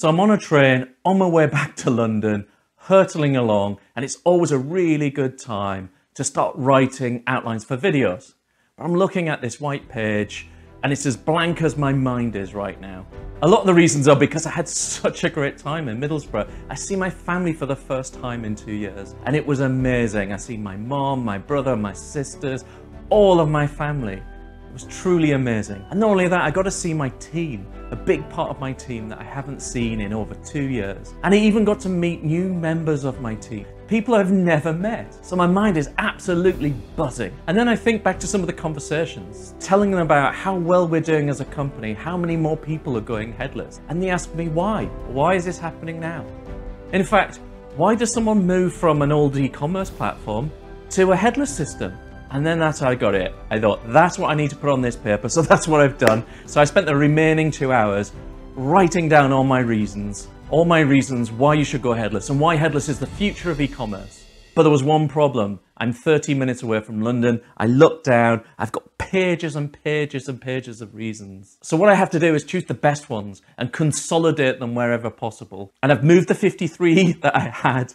So I'm on a train on my way back to London, hurtling along, and it's always a really good time to start writing outlines for videos. But I'm looking at this white page and it's as blank as my mind is right now. A lot of the reasons are because I had such a great time in Middlesbrough. I see my family for the first time in two years and it was amazing. I see my mom, my brother, my sisters, all of my family. It was truly amazing. And not only that, I got to see my team, a big part of my team that I haven't seen in over two years. And I even got to meet new members of my team, people I've never met. So my mind is absolutely buzzing. And then I think back to some of the conversations, telling them about how well we're doing as a company, how many more people are going headless. And they ask me why? Why is this happening now? In fact, why does someone move from an old e-commerce platform to a headless system? And then that's how I got it. I thought, that's what I need to put on this paper, so that's what I've done. So I spent the remaining two hours writing down all my reasons, all my reasons why you should go headless and why headless is the future of e-commerce. But there was one problem. I'm 30 minutes away from London. I looked down, I've got pages and pages and pages of reasons. So what I have to do is choose the best ones and consolidate them wherever possible. And I've moved the 53 that I had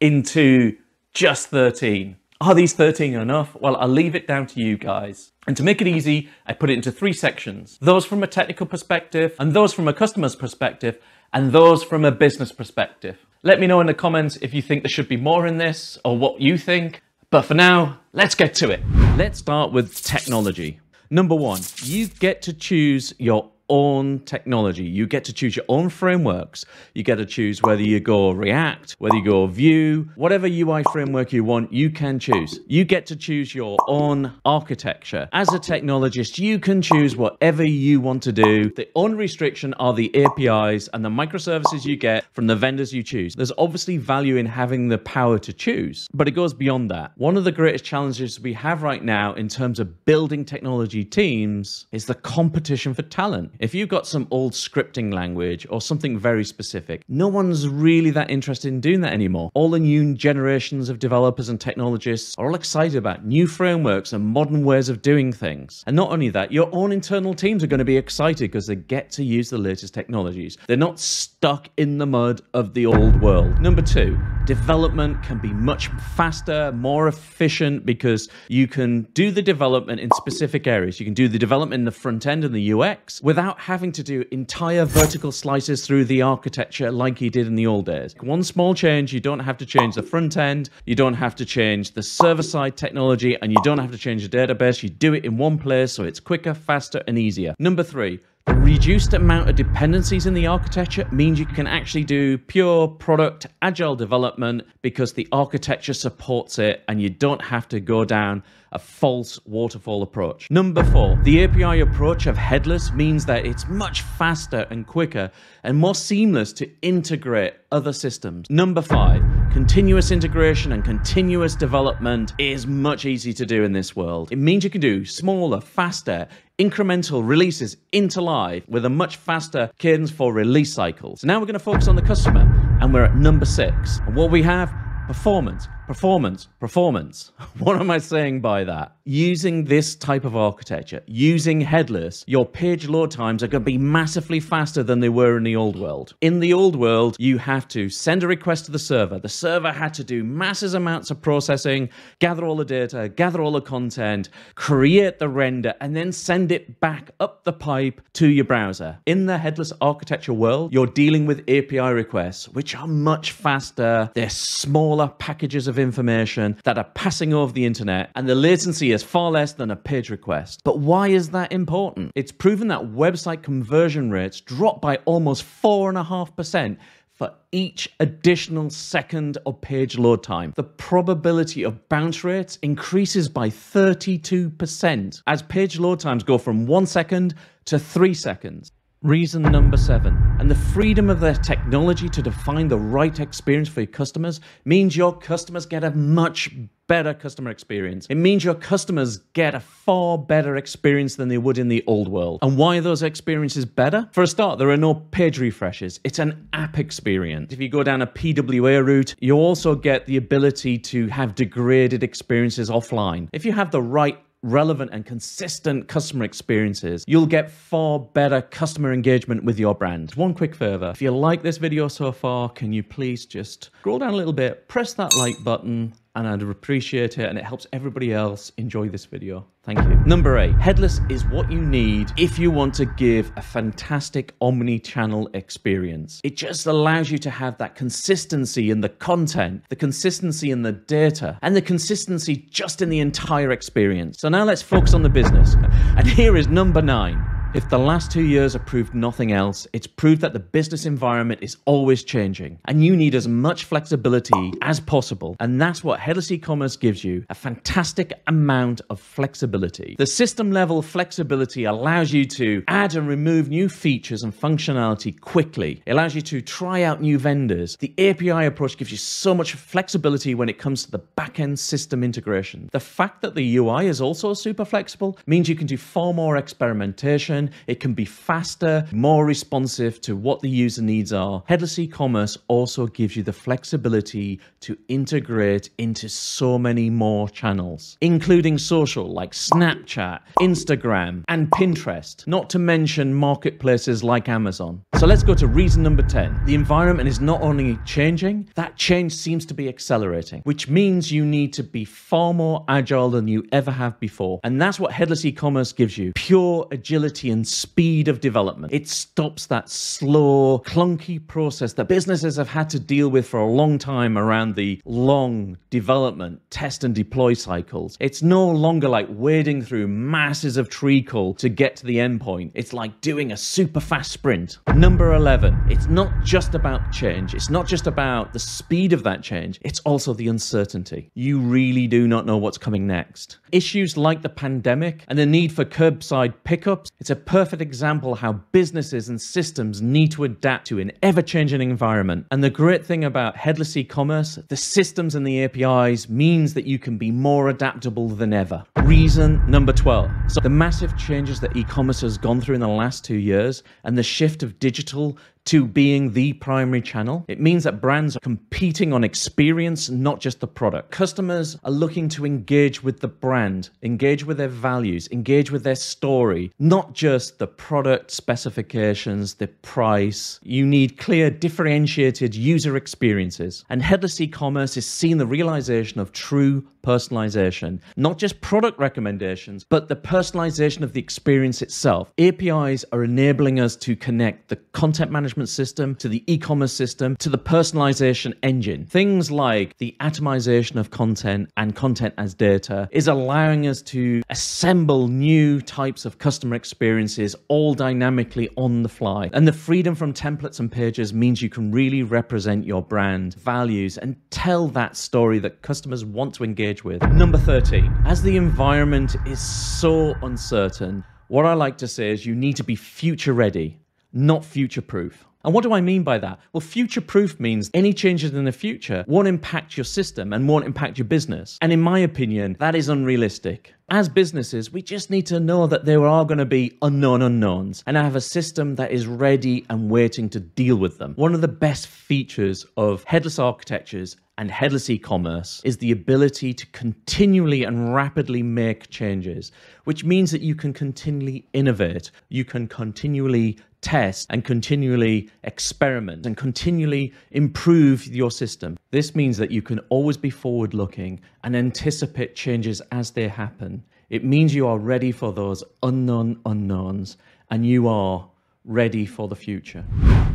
into just 13. Are these 13 enough? Well, I'll leave it down to you guys. And to make it easy, I put it into three sections. Those from a technical perspective, and those from a customer's perspective, and those from a business perspective. Let me know in the comments if you think there should be more in this, or what you think. But for now, let's get to it. Let's start with technology. Number one, you get to choose your own technology. You get to choose your own frameworks. You get to choose whether you go React, whether you go Vue, whatever UI framework you want, you can choose. You get to choose your own architecture. As a technologist, you can choose whatever you want to do. The only restriction are the APIs and the microservices you get from the vendors you choose. There's obviously value in having the power to choose, but it goes beyond that. One of the greatest challenges we have right now in terms of building technology teams is the competition for talent. If you've got some old scripting language or something very specific, no one's really that interested in doing that anymore. All the new generations of developers and technologists are all excited about new frameworks and modern ways of doing things. And not only that, your own internal teams are going to be excited because they get to use the latest technologies. They're not stuck in the mud of the old world. Number two, development can be much faster, more efficient because you can do the development in specific areas. You can do the development in the front end and the UX without without having to do entire vertical slices through the architecture like you did in the old days. One small change, you don't have to change the front end, you don't have to change the server-side technology, and you don't have to change the database. You do it in one place so it's quicker, faster, and easier. Number three, the reduced amount of dependencies in the architecture means you can actually do pure product agile development because the architecture supports it and you don't have to go down a false waterfall approach. Number four, the API approach of headless means that it's much faster and quicker and more seamless to integrate other systems. Number five, continuous integration and continuous development is much easier to do in this world. It means you can do smaller, faster, incremental releases into live with a much faster cadence for release cycles. So now we're going to focus on the customer and we're at number six. And what we have performance, performance, performance. What am I saying by that? Using this type of architecture, using headless, your page load times are going to be massively faster than they were in the old world. In the old world, you have to send a request to the server. The server had to do massive amounts of processing, gather all the data, gather all the content, create the render, and then send it back up the pipe to your browser. In the headless architecture world, you're dealing with API requests, which are much faster. They're smaller packages of information that are passing over the internet, and the latency is far less than a page request. But why is that important? It's proven that website conversion rates drop by almost 4.5% for each additional second of page load time. The probability of bounce rates increases by 32% as page load times go from one second to three seconds. Reason number seven, and the freedom of their technology to define the right experience for your customers means your customers get a much better customer experience. It means your customers get a far better experience than they would in the old world. And why are those experiences better? For a start, there are no page refreshes. It's an app experience. If you go down a PWA route, you also get the ability to have degraded experiences offline. If you have the right relevant and consistent customer experiences, you'll get far better customer engagement with your brand. One quick favor, if you like this video so far, can you please just scroll down a little bit, press that like button, and I'd appreciate it and it helps everybody else enjoy this video. Thank you. Number eight, headless is what you need if you want to give a fantastic omni-channel experience. It just allows you to have that consistency in the content, the consistency in the data, and the consistency just in the entire experience. So now let's focus on the business. And here is number nine. If the last two years have proved nothing else, it's proved that the business environment is always changing and you need as much flexibility as possible. And that's what Headless e-commerce gives you, a fantastic amount of flexibility. The system level flexibility allows you to add and remove new features and functionality quickly. It allows you to try out new vendors. The API approach gives you so much flexibility when it comes to the backend system integration. The fact that the UI is also super flexible means you can do far more experimentation it can be faster, more responsive to what the user needs are. Headless e-commerce also gives you the flexibility to integrate into so many more channels, including social like Snapchat, Instagram, and Pinterest, not to mention marketplaces like Amazon. So let's go to reason number 10. The environment is not only changing, that change seems to be accelerating, which means you need to be far more agile than you ever have before. And that's what headless e-commerce gives you, pure agility and speed of development. It stops that slow, clunky process that businesses have had to deal with for a long time around the long development, test and deploy cycles. It's no longer like wading through masses of treacle to get to the endpoint. It's like doing a super fast sprint. Number 11, it's not just about change. It's not just about the speed of that change. It's also the uncertainty. You really do not know what's coming next. Issues like the pandemic and the need for curbside pickups, it's a perfect example how businesses and systems need to adapt to an ever-changing environment. And the great thing about headless e-commerce, the systems and the APIs means that you can be more adaptable than ever. Reason number 12. So the massive changes that e-commerce has gone through in the last two years and the shift of digital to being the primary channel. It means that brands are competing on experience, not just the product. Customers are looking to engage with the brand, engage with their values, engage with their story, not just the product specifications, the price. You need clear, differentiated user experiences. And headless e-commerce is seeing the realization of true personalization, not just product recommendations, but the personalization of the experience itself. APIs are enabling us to connect the content management system to the e-commerce system to the personalization engine. Things like the atomization of content and content as data is allowing us to assemble new types of customer experiences all dynamically on the fly. And the freedom from templates and pages means you can really represent your brand values and tell that story that customers want to engage with. Number 13, as the environment is so uncertain, what I like to say is you need to be future ready, not future proof. And what do I mean by that? Well, future proof means any changes in the future won't impact your system and won't impact your business. And in my opinion, that is unrealistic. As businesses, we just need to know that there are going to be unknown unknowns and I have a system that is ready and waiting to deal with them. One of the best features of headless architectures and headless e-commerce is the ability to continually and rapidly make changes, which means that you can continually innovate, you can continually test and continually experiment and continually improve your system. This means that you can always be forward looking and anticipate changes as they happen. It means you are ready for those unknown unknowns and you are ready for the future.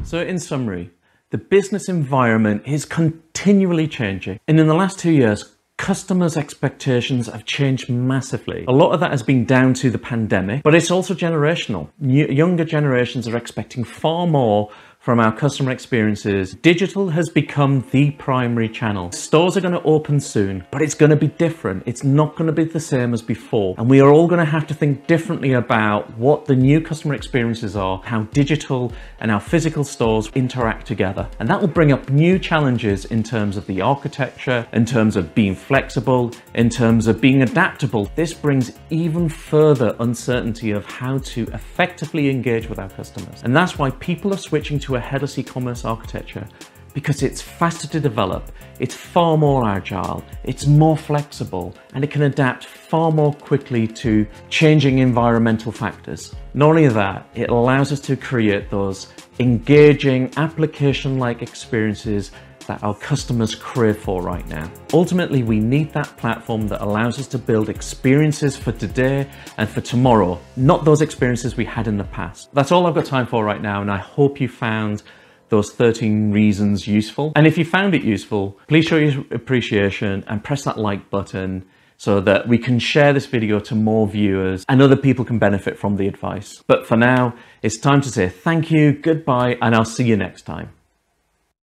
So in summary, the business environment is continually changing. And in the last two years, customers' expectations have changed massively. A lot of that has been down to the pandemic, but it's also generational. younger generations are expecting far more from our customer experiences, digital has become the primary channel. Stores are going to open soon, but it's going to be different. It's not going to be the same as before. And we are all going to have to think differently about what the new customer experiences are, how digital and our physical stores interact together. And that will bring up new challenges in terms of the architecture, in terms of being flexible, in terms of being adaptable. This brings even further uncertainty of how to effectively engage with our customers. And that's why people are switching to to a headless e-commerce architecture because it's faster to develop, it's far more agile, it's more flexible, and it can adapt far more quickly to changing environmental factors. Not only that, it allows us to create those engaging application-like experiences that our customers crave for right now. Ultimately, we need that platform that allows us to build experiences for today and for tomorrow, not those experiences we had in the past. That's all I've got time for right now, and I hope you found those 13 reasons useful. And if you found it useful, please show your appreciation and press that like button so that we can share this video to more viewers and other people can benefit from the advice. But for now, it's time to say thank you, goodbye, and I'll see you next time.